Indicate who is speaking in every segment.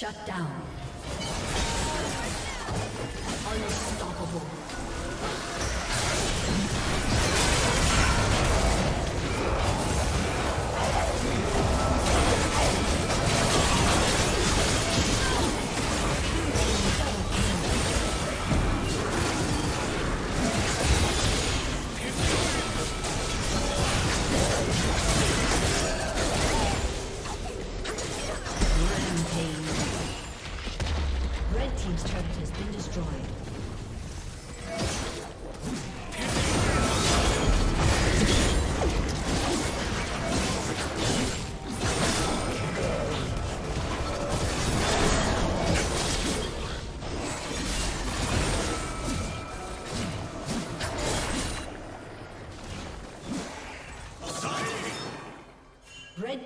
Speaker 1: Shut down.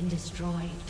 Speaker 1: Been destroyed.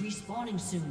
Speaker 1: Respawning soon.